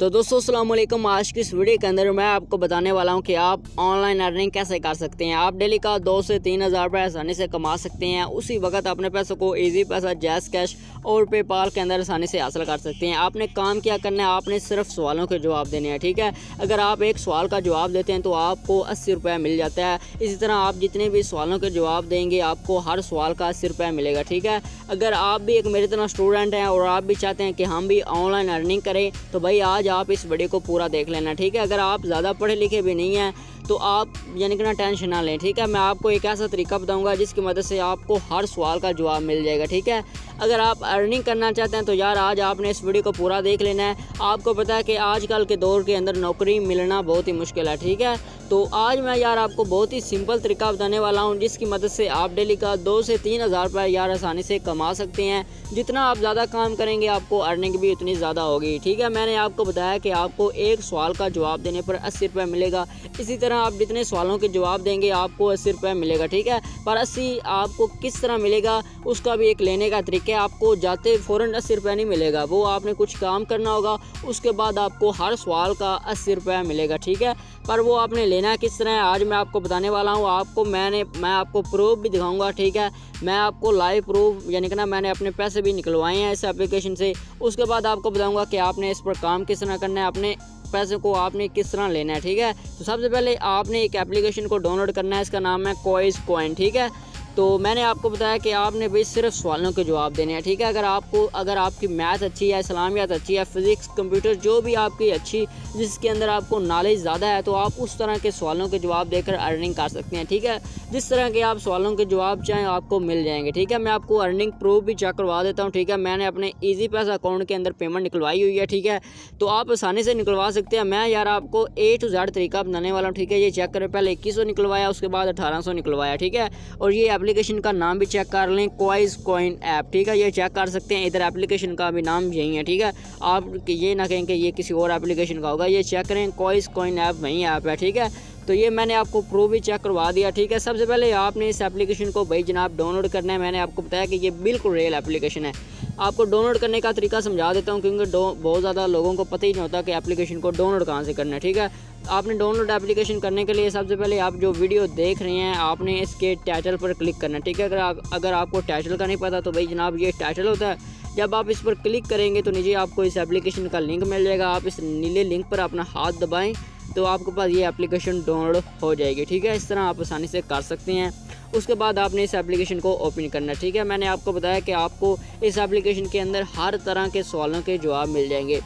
तो दोस्तों असलम आज की इस वीडियो के अंदर मैं आपको बताने वाला हूँ कि आप ऑनलाइन अर्निंग कैसे कर सकते हैं। आप डेली का दो से तीन हज़ार रुपये आसानी से कमा सकते हैं। उसी वक्त अपने पैसों को इजी पैसा जैस कैश और पेपाल के अंदर आसानी से हासिल कर सकते हैं। आपने काम क्या करना है, आपने सिर्फ़ सवालों के जवाब देने हैं, ठीक है? अगर आप एक सवाल का जवाब देते हैं तो आपको अस्सी रुपये मिल जाता है। इसी तरह आप जितने भी सवालों के जवाब देंगे, आपको हर सवाल का अस्सी रुपये मिलेगा, ठीक है? अगर आप भी एक मेरी तरह स्टूडेंट हैं और आप भी चाहते हैं कि हम भी ऑनलाइन अर्निंग करें तो भाई आज आप इस वीडियो को पूरा देख लेना, ठीक है? अगर आप ज़्यादा पढ़े लिखे भी नहीं हैं तो आप यानी कि ना टेंशन ना लें, ठीक है? मैं आपको एक ऐसा तरीका बताऊँगा जिसकी मदद से आपको हर सवाल का जवाब मिल जाएगा, ठीक है? अगर आप अर्निंग करना चाहते हैं तो यार आज आपने इस वीडियो को पूरा देख लेना है। आपको पता है कि आजकल के दौर के अंदर नौकरी मिलना बहुत ही मुश्किल है, ठीक है? तो आज मैं यार आपको बहुत ही सिंपल तरीका बताने वाला हूँ जिसकी मदद से आप डेली का दो से तीन हज़ार रुपये यार आसानी से कमा सकते हैं। जितना आप ज़्यादा काम करेंगे, आपको अर्निंग भी उतनी ज़्यादा होगी, ठीक है? मैंने आपको बताया कि आपको एक सवाल का जवाब देने पर अस्सी रुपये मिलेगा। इसी तरह आप जितने सवालों के जवाब देंगे, आपको अस्सी रुपये मिलेगा, ठीक है? पर अस्सी आपको किस तरह मिलेगा, उसका भी एक लेने का तरीका है। आपको जाते फ़ौरन अस्सी रुपये नहीं मिलेगा। वो आपने कुछ काम करना होगा, उसके बाद आपको हर सवाल का अस्सी रुपये मिलेगा, ठीक है? पर वो आपने लेना किस तरह है, आज मैं आपको बताने वाला हूँ। आपको मैंने, मैं आपको प्रूफ भी दिखाऊँगा, ठीक है? मैं आपको लाइव प्रूफ, यानी कि ना मैंने अपने पैसे भी निकलवाए हैं इस एप्लीकेशन से। उसके बाद आपको बताऊँगा कि आपने इस पर काम किस तरह करना है अपने पैसे को आपने किस तरह लेना है, ठीक है? तो सबसे पहले आपने एक एप्लीकेशन को डाउनलोड करना है, इसका नाम है कोइस कॉइन ठीक है? तो मैंने आपको बताया कि आपने भाई सिर्फ़ सवालों के जवाब देने हैं, ठीक है? अगर आपको, अगर आपकी मैथ अच्छी है इस्लामियात अच्छी है, फिज़िक्स, कंप्यूटर, जो भी आपकी अच्छी, जिसके अंदर आपको नॉलेज ज़्यादा है तो आप उस तरह के सवालों के जवाब देकर अर्निंग कर सकते हैं, ठीक है? जिस तरह के आप सवालों के जवाब चाहें, आपको मिल जाएँगे, ठीक है? मैं आपको अर्निंग प्रूफ भी चेक करवा देता हूँ, ठीक है? मैंने अपने ईजी पैसा अकाउंट के अंदर पेमेंट निकलवाई हुई है, ठीक है? तो आप आसानी से निकलवा सकते हैं। मैं यार आपको ए टू जेड तरीका बनाने वाला हूँ, ठीक है? ये चेक करें, पहले इक्कीस निकलवाया, उसके बाद अठारह सौ निकलवाया, ठीक है? और ये एप्लीकेशन का नाम भी चेक कर लें क्वाइज कॉइन ऐप ठीक है? ये चेक कर सकते हैं, इधर एप्लीकेशन का भी नाम यही है, ठीक है? आप ये ना कहें कि ये किसी और एप्लीकेशन का होगा, ये चेक करें क्वाइज कॉइन ऐप वहीं ऐप है, ठीक है? तो ये मैंने आपको प्रूफ भी चेक करवा दिया, ठीक है? सबसे पहले आपने इस एप्लीकेशन को भाई जनाब डाउनलोड करना है। मैंने आपको बताया कि ये बिल्कुल रियल एप्लीकेशन है। आपको डाउनलोड करने का तरीका समझा देता हूँ, क्योंकि बहुत ज़्यादा लोगों को पता ही नहीं होता कि एप्लीकेशन को डाउनलोड कहाँ से करना है, ठीक है? आपने डाउनलोड एप्लीकेशन करने के लिए सबसे पहले आप जो वीडियो देख रहे हैं, आपने इसके टाइटल पर क्लिक करना ठीक है? अगर आप, अगर आपको टाइटल का नहीं पता तो भाई जनाब ये टाइटल होता है। जब आप इस पर क्लिक करेंगे तो नीचे आपको इस एप्लीकेशन का लिंक मिल जाएगा। आप इस नीले लिंक पर अपना हाथ दबाएँ। तो आपके पास ये एप्लीकेशन डाउनलोड हो जाएगी, ठीक है? इस तरह आप आसानी से कर सकते हैं। उसके बाद आपने इस एप्लीकेशन को ओपन करना, ठीक है? मैंने आपको बताया कि आपको इस एप्लीकेशन के अंदर हर तरह के सवालों के जवाब मिल जाएँगे।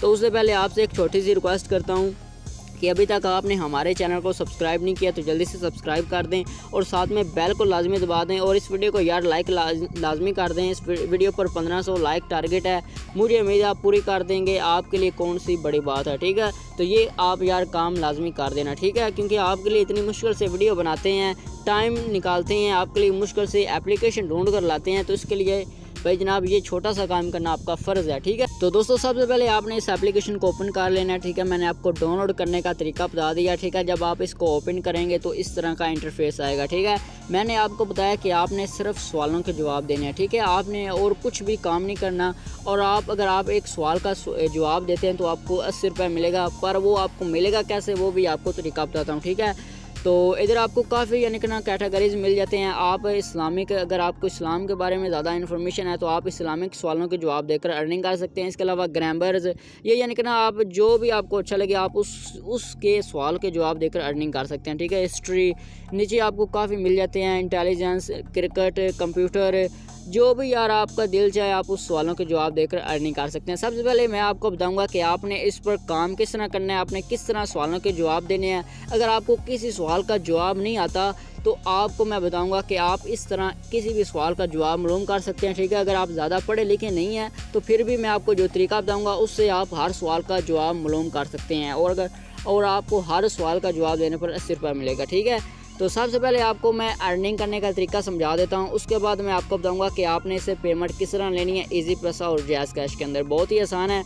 तो उससे पहले आपसे एक छोटी सी रिक्वेस्ट करता हूँ। कि अभी तक आपने हमारे चैनल को सब्सक्राइब नहीं किया तो जल्दी से सब्सक्राइब कर दें और साथ में बेल को लाजमी दबा दें और इस वीडियो को यार लाइक लाजमी कर दें। इस वीडियो पर 1500 लाइक टारगेट है। मुझे उम्मीद आप पूरी कर देंगे। आपके लिए कौन सी बड़ी बात है, ठीक है? तो ये आप यार काम लाजमी कर देना, ठीक है? क्योंकि आपके लिए इतनी मुश्किल से वीडियो बनाते हैं, टाइम निकालते हैं, आपके लिए मुश्किल से एप्लीकेशन ढूंढ कर लाते हैं तो इसके लिए भाई जनाब ये छोटा सा काम करना आपका फ़र्ज़ है, ठीक है? तो दोस्तों, सबसे पहले आपने इस एप्लीकेशन को ओपन कर लेना है, ठीक है? मैंने आपको डाउनलोड करने का तरीका बता दिया, ठीक है? जब आप इसको ओपन करेंगे तो इस तरह का इंटरफेस आएगा, ठीक है? मैंने आपको बताया कि आपने सिर्फ़ सवालों के जवाब देने हैं, ठीक है? आपने और कुछ भी काम नहीं करना और आप, अगर आप एक सवाल का जवाब देते हैं तो आपको अस्सी रुपये मिलेगा, पर वो आपको मिलेगा कैसे? वो भी आपको तरीका बताता हूँ, ठीक है? तो इधर आपको काफ़ी, यानी कि ना कैटेगरीज मिल जाते हैं। आप इस्लामिक, अगर आपको इस्लाम के बारे में ज़्यादा इन्फॉर्मेशन है तो आप इस्लामिक सवालों के जवाब देकर अर्निंग कर सकते हैं। इसके अलावा ग्रामर्स ये यानी कि ना आप जो भी आपको अच्छा लगे, आप उस, उसके सवाल के जवाब देकर अर्निंग कर सकते हैं, ठीक है? हिस्ट्री नीचे आपको काफ़ी मिल जाते हैं। इंटेलिजेंस क्रिकेट कंप्यूटर जो भी यार आपका दिल चाहे, आप उस सवालों के जवाब देकर अर्निंग कर सकते हैं। सबसे पहले मैं आपको बताऊँगा कि आपने इस पर काम किस तरह करना है, आपने किस तरह सवालों के जवाब देने हैं। अगर आपको किसी सवाल का जवाब नहीं आता तो आपको मैं बताऊँगा कि आप इस तरह किसी भी सवाल का जवाब मालूम कर सकते हैं, ठीक है? अगर आप ज़्यादा पढ़े लिखे नहीं हैं तो फिर भी मैं आपको जो तरीका बताऊँगा, उससे आप हर सवाल का जवाब मालूम कर सकते हैं। और अगर, और आपको हर सवाल का जवाब देने पर अस्सी रुपये मिलेगा, ठीक है? तो सबसे पहले आपको मैं अर्निंग करने का तरीका समझा देता हूँ। उसके बाद मैं आपको बताऊँगा कि आपने इसे पेमेंट किस तरह लेनी है ईजी पैसा और जैज़ कैश के अंदर। बहुत ही आसान है।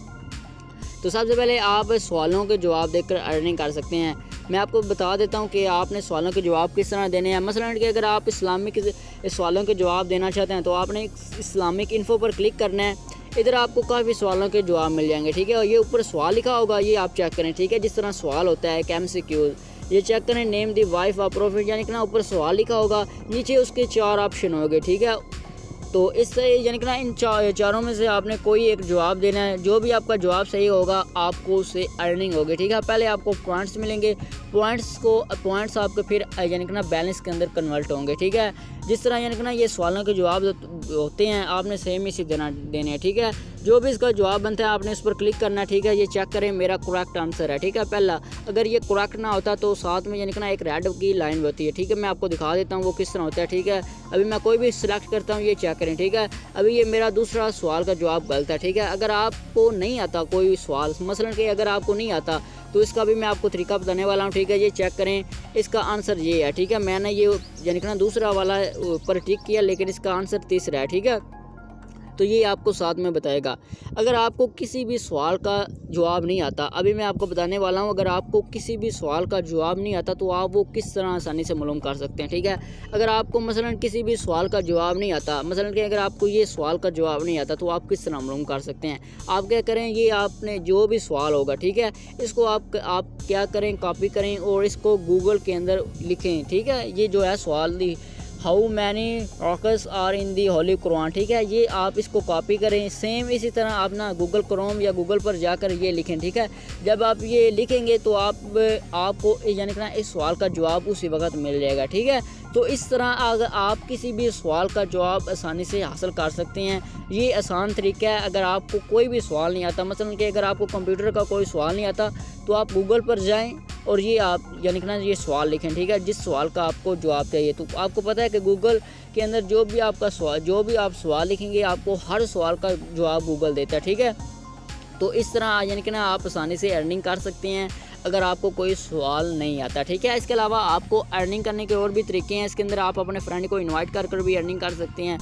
तो सबसे पहले आप सवालों के जवाब देकर अर्निंग कर सकते हैं। मैं आपको बता देता हूँ कि आपने सवालों के जवाब किस तरह देने हैं। मसलन कि अगर आप इस्लामिक सवालों के जवाब देना चाहते हैं तो आपने इस्लामिक इन्फो पर क्लिक करना है। इधर आपको काफ़ी सवालों के जवाब मिल जाएँगे, ठीक है? और ये ऊपर सवाल लिखा होगा, ये आप चेक करें, ठीक है? जिस तरह सवाल होता है कैम सी ये चेक करें name the wife of prophet यानी कि ना ऊपर सवाल लिखा होगा, नीचे उसके चार ऑप्शन होंगे, ठीक है? तो इससे, यानी कि ना इन चार चारों में से आपने कोई एक जवाब देना है, जो भी आपका जवाब सही होगा, आपको उससे अर्निंग होगी, ठीक है? पहले आपको पॉइंट्स मिलेंगे पॉइंट्स को पॉइंट्स आपके फिर, यानी कि ना बैलेंस के अंदर कन्वर्ट होंगे, ठीक है? जिस तरह, यानी कि ना ये सवालों के जवाब होते हैं, आपने सेम इसी देना, देने हैं, ठीक है? जो भी इसका जवाब बनता है, आपने इस पर क्लिक करना है, ठीक है? ये चेक करें, मेरा करेक्ट आंसर है, ठीक है? पहला, अगर ये करेक्ट ना होता तो साथ में, यानी कि ना, एक रेड की लाइन होती है, ठीक है? मैं आपको दिखा देता हूँ वो किस तरह होता है, ठीक है? अभी मैं कोई भी सिलेक्ट करता हूँ, ये चेक करें, ठीक है? अभी ये मेरा दूसरा सवाल का जवाब गलत है, ठीक है? अगर आपको नहीं आता कोई सवाल, मसलन कि अगर आपको नहीं आता तो इसका भी मैं आपको तरीका बताने वाला हूँ, ठीक है? ये चेक करें, इसका आंसर ये है, ठीक है? मैंने ये, यानी कि ना, दूसरा वाला पर टिक किया, लेकिन इसका आंसर तीसरा है, ठीक है? तो ये आपको साथ में बताएगा। अगर आपको किसी भी सवाल का जवाब नहीं आता, अभी मैं आपको बताने वाला हूँ, अगर आपको किसी भी सवाल का जवाब नहीं आता तो आप वो किस तरह आसानी से मालूम कर सकते हैं, ठीक है? अगर आपको मसलन किसी भी सवाल का जवाब नहीं आता, मसलन कि अगर आपको ये सवाल का जवाब नहीं आता तो आप किस तरह मालूम कर सकते हैं? आप क्या करें, ये आपने जो भी सवाल होगा, ठीक है? इसको आप आप क्या करें, कॉपी करें और इसको गूगल के अंदर लिखें, ठीक है? ये जो है सवाल how many rockers are in the holy Quran ठीक है, ये आप इसको कॉपी करें। सेम इसी तरह आप ना गूगल क्रोम या गूगल पर जाकर ये लिखें, ठीक है? जब आप ये लिखेंगे तो आप, आपको यानी कि ना इस सवाल का जवाब उसी वक्त मिल जाएगा, ठीक है? तो इस तरह अगर आप किसी भी सवाल का जवाब आसानी से हासिल कर सकते हैं। ये आसान तरीका है, अगर आपको कोई भी सवाल नहीं आता, मसलन कि अगर आपको कंप्यूटर का कोई सवाल नहीं आता तो आप गूगल पर जाएँ और ये आप, यानी कि ना ये सवाल लिखें, ठीक है? जिस सवाल का आपको जवाब चाहिए तो आपको पता है कि गूगल के अंदर जो भी आपका सवाल जो भी आप सवाल लिखेंगे, आपको हर सवाल का जवाब गूगल देता है, ठीक है? तो इस तरह यानी कि ना आप आसानी से अर्निंग कर सकते हैं, अगर आपको कोई सवाल नहीं आता, ठीक है? इसके अलावा आपको अर्निंग करने के और भी तरीके हैं, इसके अंदर आप अपने फ्रेंड को इनवाइट कर कर भी अर्निंग कर सकते हैं।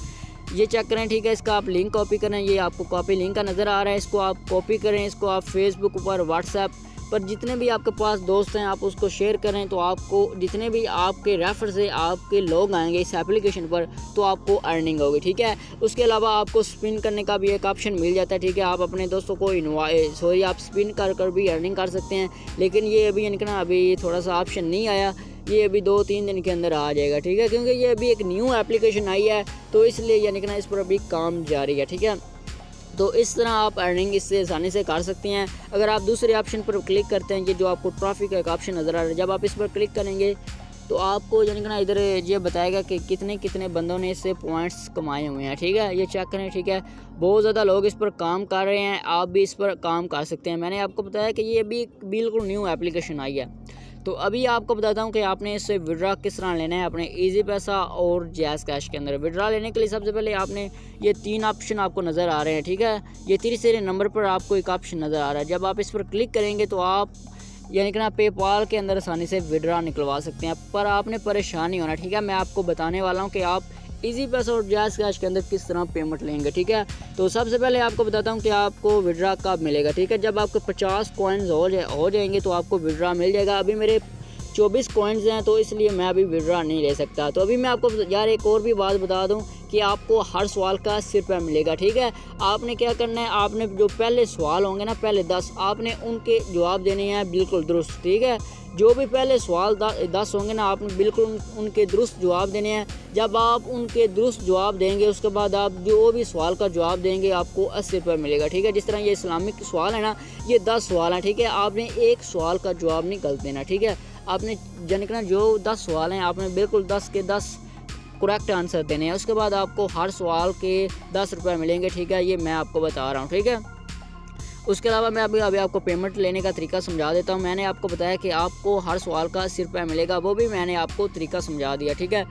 ये चेक करें, ठीक है? इसका आप लिंक कॉपी करें, ये आपको कॉपी लिंक का नज़र आ रहा है, इसको आप कॉपी करें, इसको आप फेसबुक पर व्हाट्सएप पर जितने भी आपके पास दोस्त हैं, आप उसको शेयर करें तो आपको, जितने भी आपके रेफर से आपके लोग आएँगे इस एप्लीकेशन पर तो आपको अर्निंग होगी, ठीक है? उसके अलावा आपको स्पिन करने का भी एक ऑप्शन मिल जाता है, ठीक है? आप अपने दोस्तों को इनवाई सॉरी आप स्पिन कर कर भी अर्निंग कर सकते हैं, लेकिन ये अभी इनका अभी थोड़ा सा ऑप्शन नहीं आया, ये अभी दो तीन दिन के अंदर आ जाएगा, ठीक है? क्योंकि ये अभी एक न्यू एप्लीकेशन आई है तो इसलिए यानी कि ना, इस पर अभी काम जारी है, ठीक है? तो इस तरह आप अर्निंग इससे आसानी से कर सकते हैं। अगर आप दूसरे ऑप्शन पर क्लिक करते हैं, ये जो आपको ट्रॉफी का एक ऑप्शन नज़र आ रहा है, जब आप इस पर क्लिक करेंगे तो आपको यानी कि ना इधर ये बताएगा कि कितने कितने बंदों ने इससे पॉइंट्स कमाए हुए हैं, ठीक है? ये चेक करें, ठीक है? बहुत ज़्यादा लोग इस पर काम कर रहे हैं, आप भी इस पर काम कर सकते हैं। मैंने आपको बताया कि ये भी बिल्कुल न्यू एप्लीकेशन आई है। तो अभी आपको बताता हूँ कि आपने इससे विड्रा किस तरह लेना है, अपने ईजी पैसा और जैस कैश के अंदर। विड्रा लेने के लिए सबसे पहले आपने ये तीन ऑप्शन आपको नज़र आ रहे हैं, ठीक है? ये तीसरे नंबर पर आपको एक ऑप्शन नज़र आ रहा है। जब आप इस पर क्लिक करेंगे तो आप, यानी कि ना पेपाल के अंदर आसानी से विड्रा निकलवा सकते हैं। पर आपने परेशान नहीं होना, ठीक है? मैं आपको बताने वाला हूँ कि आप इजी पैस और जैस कैश के अंदर किस तरह पेमेंट लेंगे, ठीक है? तो सबसे पहले आपको बताता हूँ कि आपको विड्रा कब मिलेगा, ठीक है? जब आपके पचास कॉइन्स हो जाए, हो जाएँगे तो आपको विड्रा मिल जाएगा। अभी मेरे चौबीस कॉइन्स हैं तो इसलिए मैं अभी विड्रा नहीं ले सकता। तो अभी मैं आपको, यार एक और भी बात बता दूँ कि आपको हर सवाल का अस्सी रुपया मिलेगा, ठीक है? आपने क्या करना है? आपने जो पहले सवाल होंगे ना, पहले दस, आपने उनके जवाब देने हैं बिल्कुल दुरुस्त, ठीक है? जो भी पहले सवाल दस होंगे ना, आपने बिल्कुल उनके दुरुस्त जवाब देने हैं। जब आप उनके दुरुस्त जवाब देंगे, उसके बाद आप जो भी सवाल का जवाब देंगे, आपको अस्सी रुपये मिलेगा, ठीक है? जिस तरह ये इस्लामिक सवाल है ना, ये दस सवाल हैं, ठीक है? आपने एक सवाल का जवाब नहीं गलत देना, ठीक है? आपने, यानी कि ना, जो दस सवाल हैं, आपने बिल्कुल दस के दस करेक्ट आंसर देने हैं। उसके बाद आपको हर सवाल के दस रुपये मिलेंगे, ठीक है? ये मैं आपको बता रहा हूँ, ठीक है? उसके अलावा मैं अभी अभी आपको पेमेंट लेने का तरीका समझा देता हूँ। मैंने आपको बताया कि आपको हर सवाल का अस्सी रुपये मिलेगा, वो भी मैंने आपको तरीका समझा दिया, ठीक है?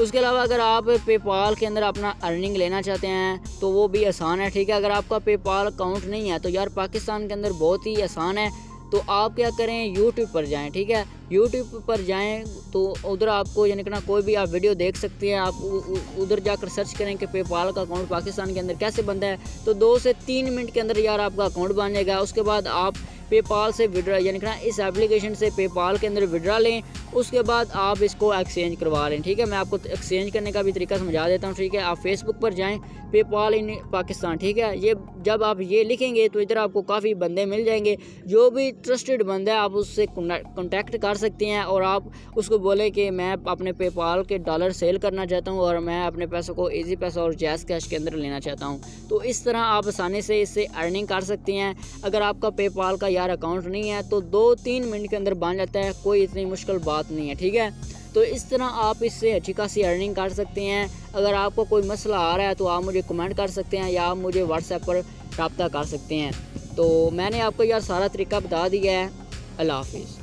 उसके अलावा अगर आप पेपाल के अंदर अपना अर्निंग लेना चाहते हैं तो वो भी आसान है, ठीक है? अगर आपका पेपाल अकाउंट नहीं है तो यार पाकिस्तान के अंदर बहुत ही आसान है। तो आप क्या करें यूट्यूब पर जाएँ, ठीक है? यूट्यूब पर जाएँ तो उधर आपको यानी कि ना कोई भी आप वीडियो देख सकते हैं, आप उधर जाकर सर्च करें कि पेपाल का अकाउंट पाकिस्तान के अंदर कैसे बनता है तो दो से तीन मिनट के अंदर यार आपका अकाउंट बन जाएगा उसके बाद आप पेपाल से विड्रा यानी कि ना इस एप्लीकेशन से पेपाल के अंदर विड्रा लें, उसके बाद आप इसको एक्सचेंज करवा लें, ठीक है? मैं आपको एक्सचेंज करने का भी तरीका समझा देता हूँ, ठीक है? आप फेसबुक पर जाएँ पेपाल इन पाकिस्तान, ठीक है? ये जब आप ये लिखेंगे तो इधर आपको काफ़ी बंदे मिल जाएँगे। जो भी ट्रस्टेड बंदा है, आप उससे कॉन्टैक्ट कर सकते हैं और आप उसको बोले कि मैं अपने पेपाल के डॉलर सेल करना चाहता हूँ और मैं अपने पैसों को ईजी पैसा और जैस कैश के अंदर लेना चाहता हूँ। तो इस तरह आप आसानी से इससे अर्निंग कर सकते हैं। अगर आपका पेपाल का यार अकाउंट नहीं है तो दो तीन मिनट के अंदर बन जाता है, कोई इतनी मुश्किल बात नहीं है, ठीक है? तो इस तरह आप इससे अच्छी खासी अर्निंग कर सकते हैं। अगर आपको कोई मसला आ रहा है तो आप मुझे कमेंट कर सकते हैं या आप मुझे व्हाट्सएप पर रबता कर सकते हैं। तो मैंने आपको यार सारा तरीका बता दिया है। अल्लाह हाफिज़।